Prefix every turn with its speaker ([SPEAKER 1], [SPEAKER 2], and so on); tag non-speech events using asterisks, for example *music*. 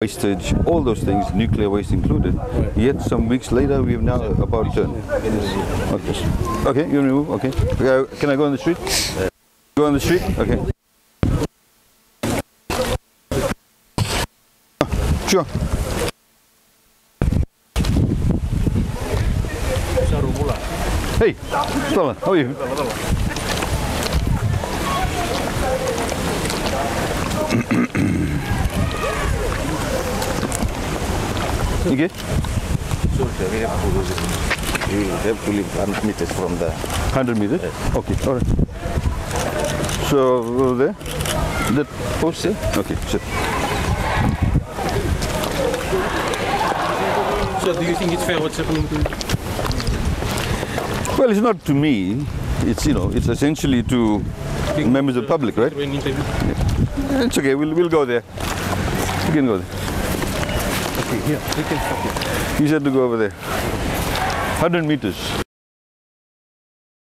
[SPEAKER 1] wastage, all those things, nuclear waste included. Yet some weeks later, we've now about turned. Okay. Okay, you move. Okay. Uh, Can I go on the street? Go on the street. Okay. Sure. Hey, Stella, how are you? *coughs* *coughs* Okay.
[SPEAKER 2] So we have to, we have to live 100 meters from the
[SPEAKER 1] 100 meters? Okay, all right. So, there? That post there? Okay, sit.
[SPEAKER 3] So do you think it's fair what's happening to
[SPEAKER 1] Well, it's not to me. It's, you know, it's essentially to members of the public, right?
[SPEAKER 3] when interview?
[SPEAKER 1] It's okay, we'll, we'll go there. We can go there.
[SPEAKER 3] Okay, here, we can stop here.
[SPEAKER 1] He said to go over there. 100 meters.